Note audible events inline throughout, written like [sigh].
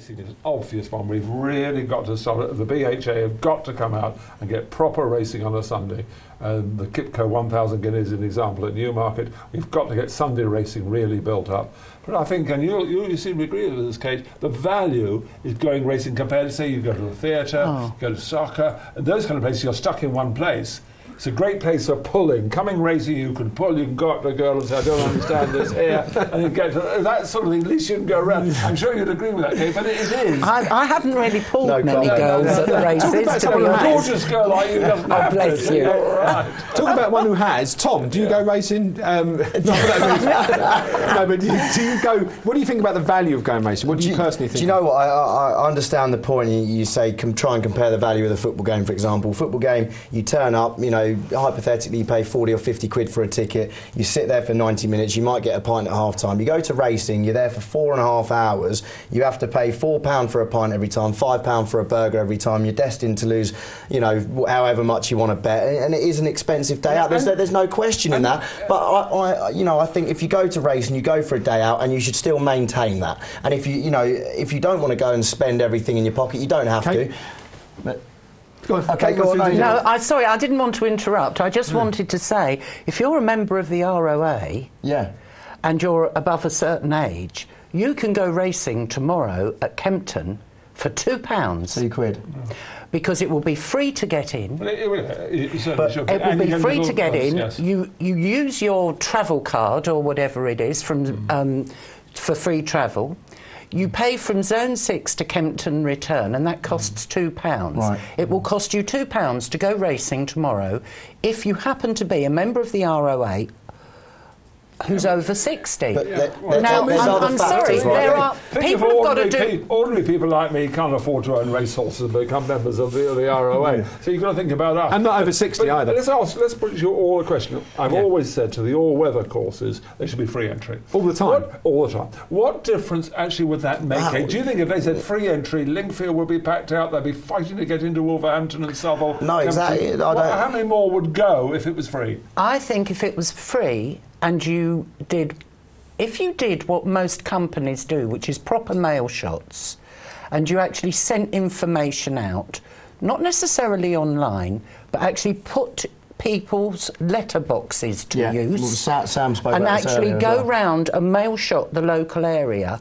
Racing is an obvious one. We've really got to start it. The BHA have got to come out and get proper racing on a Sunday. Um, the QIPCO 1000 Guineas is an example at Newmarket. We've got to get Sunday racing really built up. But I think, and you, you, you seem to agree with this, Kate, the value is going racing compared to, say, you go to the theatre, Oh. go to soccer, and those kind of places, you're stuck in one place. It's a great place for pulling. Coming racing, you can pull, you can go up to a girl and say, I don't understand this here, [laughs] and you get to that sort of thing. At least you can go around. I'm sure you'd agree with that, Kate, but it, it is. I, I haven't really pulled No many comment. girls No, no, at the races, Talk about to be someone, a gorgeous girl like you doesn't have bless to. you. Yeah, all right. Talk about one who has. Tom, do you go racing? Um, [laughs] no, no, [laughs] no, but do you, do you go? What do you think about the value of going racing? What do you, personally think? Do you know what? I, I, I understand the point. You, you say com- try and compare the value of the football game, for example. Football game, you turn up, you know, hypothetically, you pay 40 or 50 quid for a ticket. You sit there for 90 minutes. You might get a pint at half time. You go to racing, you're there for four and a half hours. You have to pay £4 for a pint every time, £5 for a burger every time. You're destined to lose, you know, however much you want to bet. And, it is an expensive day out. There's, And- there's no question in that. But I, I, you know, I think if you go to race and you go for a day out, and you should still maintain that. And if you, you know, if you don't want to go and spend everything in your pocket, you don't have to. But Go on, Okay, go on, no, your- No, I sorry, I didn't want to interrupt. I just wanted to say, if you're a member of the ROA yeah, and you're above a certain age, you can go racing tomorrow at Kempton for two pounds two quid. because it will be free to get in. Well, it- it will- it certainly should It will And be free to get those, in. yes. You you use your travel card or whatever it is from Mm. um, for free travel. You pay from Zone Six to Kempton return, and that costs two pounds. Right. It will cost you two pounds to go racing tomorrow if you happen to be a member of the ROA who's over sixty. But there- well, now, I'm, I'm sorry, right? there are Think people have got to ordinary, do. peop- ordinary people like me can't afford to own racehorses and become members of the, the ROA. Mm-hmm. So you've got to think about us. And not over 60 But either. Let's ask. Let's put you all a question. I've Yeah. always said to the all-weather courses they should be free entry All the time? What, all the time. What difference actually would that make? Wow. Do you think if they said free entry, Lingfield would be packed out? They'd be fighting to get into Wolverhampton and Southwell. No, exactly. Kempton. I What- don't- how many more would go if it was free? I think if it was free and you did, if you did what most companies do, which is proper mail shots, and you actually sent information out, not necessarily online, but actually put people's letterboxes to Yeah, use. well, Sa- Sam spoke and actually go well. round and mail shot the local area.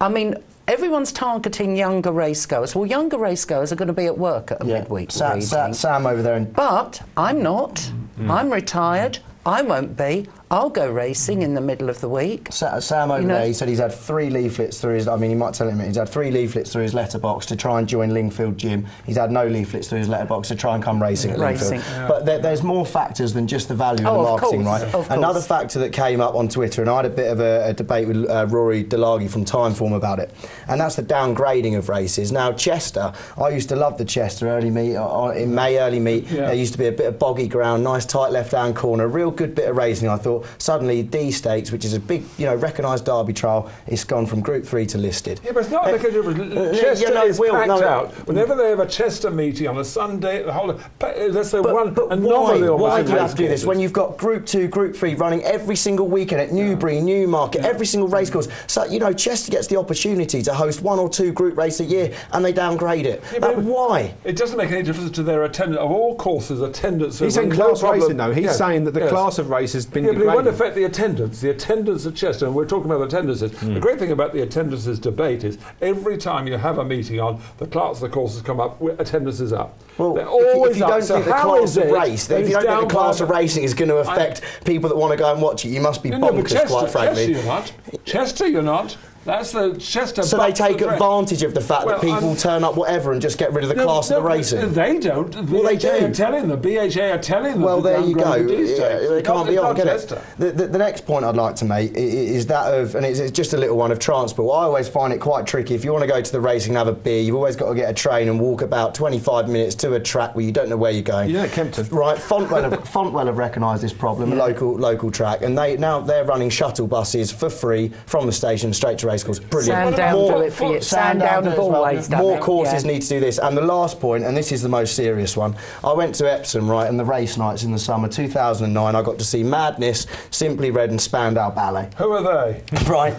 I mean, everyone's targeting younger racegoers. Well, younger racegoers are going to be at work at a Yeah. midweek Sa-. Sa- Sam over there in But I'm not. Mm. I'm retired. I won't be. I'll go racing in the middle of the week. Sa- Sam over You know- there, he said he's had three leaflets through his. I mean, he might tell him he's had three leaflets through his letterbox to try and join Lingfield Gym. He's had no leaflets through his letterbox to try and come racing at Racing. Lingfield. But there, there's more factors than just the value Oh, of the marketing, course, right? of Another course. factor that came up on Twitter, and I had a bit of a, a debate with uh, Rory Delargy from Timeform about it, and that's the downgrading of races. Now, Chester, I used to love the Chester early meet uh, in May early meet. Yeah. There used to be a bit of boggy ground, nice tight left-hand corner, a real good bit of racing. I thought suddenly Dee Stakes, which is a big, you know, recognised Derby trial, it's gone from Group Three to listed. Yeah, but it's not Uh, because it was uh, Chester yeah, no, is Will, packed no, out. Whenever they have a Chester meeting on a Sunday, the whole pa- let's say But, one but why? anomaly on Why do you have to do this when you've got Group Two, Group Three running every single weekend at Newbury, Newmarket, every single racecourse? So you know, Chester gets the opportunity to host one or two group races a year, and they downgrade it. Yeah, That- but- why? It doesn't make any difference to their attendance. Of all courses, attendance. He's saying class problem. racing, though. He's Yes, saying that the yes. class of race has been Yeah, but it won't affect the attendance. The attendance at Chester, and we're talking about attendances. Hmm. The great thing about the attendances debate is every time you have a meeting on, the clerks of the courses come up, with attendance is up. Well, They're if you, always if you don't think the class of it race, if you don't think the class of racing is going to affect people that want to go and watch it, you must be No, no, bonkers, Chester, quite frankly. Chester, you're not. Chester, you're not. That's the Chester. So they the take advantage of the fact Well, that people I'm- turn up whatever and just get rid of the No, class no, of the racing. They don't. The Well, they BHA do. are telling them. BHA are telling them. Well, there you go. the Yeah, they can't be on, can it? The, the, the next point I'd like to make is that of, and it's, it's just a little one of transport. I always find it quite tricky. If you want to go to the racing and have a beer, you've always got to get a train and walk about 25 minutes to a track where you don't know where you're going. Yeah, Kempton. Right, Fontwell have, [laughs] Fontwell have recognised this problem, a local local track, and they now they're running shuttle buses for free from the station straight to Racecourse. Brilliant. Sandown More- do it for you. Sandown do have well. always done More it, courses yeah. need to do this. And the last point, and this is the most serious one. I went to Epsom, right, and the race nights in the summer 2009. I got to see Madness, Simply Red, and Spandau Ballet. Who are they? [laughs] Right.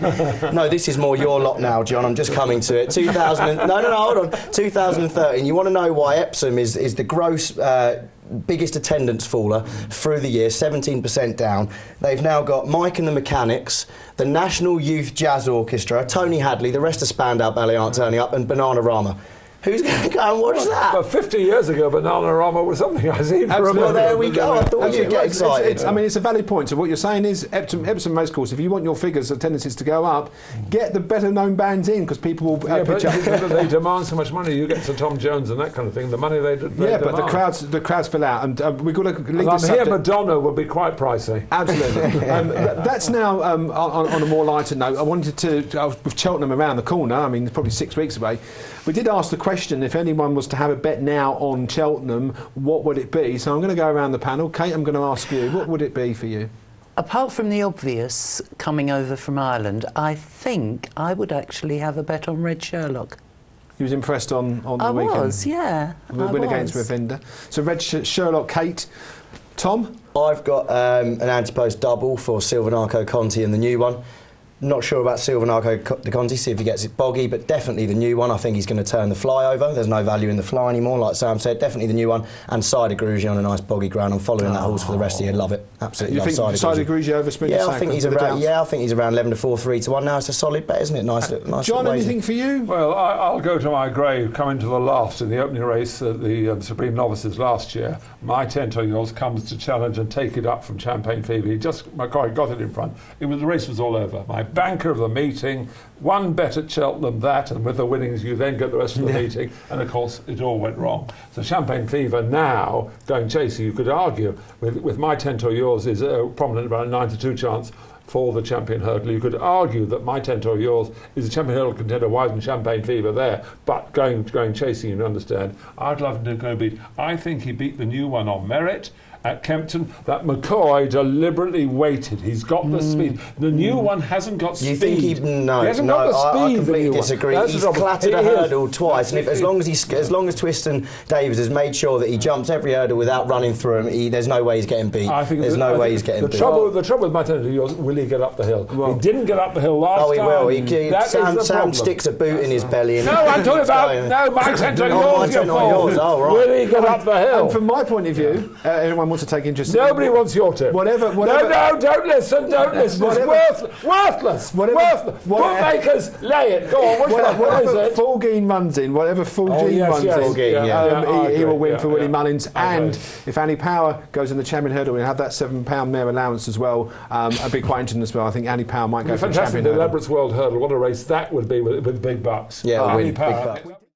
No, this is more your lot now, John. I'm just coming to it. 2000. and- no, no, no. Hold on. 2013. You want to know why Epsom is is the gross. Uh, Biggest attendance faller through the year, 17% down. They've now got Mike and the Mechanics, the National Youth Jazz Orchestra, Tony Hadley, the rest of Spandau Ballet aren't turning up, and Bananarama. Who's going to go and watch that? Well, 50 years ago, Bananarama was something I seen for a Absolutely. Well, there we go. I thought you'd get It's- it's- excited. it's- I mean, it's a valid point. So what you're saying is Epsom, Epsom Racecourse. If you want your figures, of attendances to go up, get the better known bands in because people will uh, Yeah, but, up. but they demand so much money. You get to Tom Jones and that kind of thing. The money they, they yeah, but the crowds, the crowds fill out, and uh, we've got to leave And I'm here. Madonna would be quite pricey. Absolutely. [laughs] um, that's now um, on, on a more lighter note. I wanted to, I was with Cheltenham around the corner. I mean, it's probably six weeks away. We did ask the question if anyone was to have a bet now on Cheltenham, what would it be? So I'm going to go around the panel. Kate, I'm going to ask you, what would it be for you? Apart from the obvious coming over from Ireland, I think I would actually have a bet on Red Sherlock. He was impressed on, on the I weekend. was, yeah. We I win against was. Ravinda. So Red Sh- Sherlock, Kate, Tom. I've got um, an anti-post double for Silviniaco Conti and the new one. Not sure about Silviniaco Co- de Conti, see if he gets it boggy, but definitely the new one. I think he's going to turn the fly over. There's no value in the fly anymore, like Sam said. Definitely the new one. And Sire de Grugy on a nice boggy ground. I'm following that horse for the rest of the year. Love it. Absolutely You love think Cider Sire de Grugy over Sprinter Yeah, I Sacre think he's with around. Yeah, I think he's around 11 to 4, 3 to 1 now. It's a solid bet, isn't it? Nice, little- nice. John, anything for you? Well, I, I'll go to my grave, coming to the last in the opening race at the um, Supreme Novices last year. My Tent Or Yours comes to challenge and take it up from Champagne Fever. He just, McCoy got it in front. It was, the race was all over. My banker of the meeting, one bet at Cheltenham, that, and with the winnings, you then get the rest of the meeting. And of course, it all went wrong. So Champagne Fever now going chasing, you could argue, with, with My Tent Or Yours is uh, prominent, about a 9 to 2 chance for the champion hurdle. You could argue that my tent or yours is a champion hurdle contender wider than Champagne Fever there, but going going chasing, you understand. I'd love to go beat. I think he beat the new one on merit. At Kempton, that McCoy deliberately waited. He's got the speed. The new one hasn't got You speed. think he? No, he hasn't no. got the I, speed. I the completely disagree. He's clattered a He is. hurdle twice, and if, as long as he's, as long as Twiston Davis has made sure that he jumps every hurdle without running through him, he, there's no way he's getting beat. I think there's the- no I way he's getting the beat. trouble. The trouble with my or yours, will he get up the hill? he didn't get up the hill last time. Oh, he will. He, he, That is Sam, the Sam problem. sticks a boot in his belly. No, I'm talking [laughs] about no. My tent or Oh, yours. you tent or fool. yours. Oh, right. Will he get up the hill? And from my point of view, uh, anyone wants to take interest? Nobody wants your tip. Whatever- whatever- No, no, don't listen, don't listen. Whatever- it's worth, worthless. Whatever- worthless. whatever- Bookmakers, lay it. Go on, which Whatever, one? What is whatever it? Full Geen runs in, whatever Full Oh, Geen yes, runs yes. in, Full yeah. um, Yeah, he, he will win Yeah, for Willie yeah. Mullins. I And if Annie Power goes in the champion hurdle, we'll have that £7 mare allowance as well. Um, a big quite interesting as well. I think Annie Power might go for the Fantastic. The hurdle. World Hurdle. What a race that would be with, with Big Buck's. Yeah, Annie win, big Power. bucks.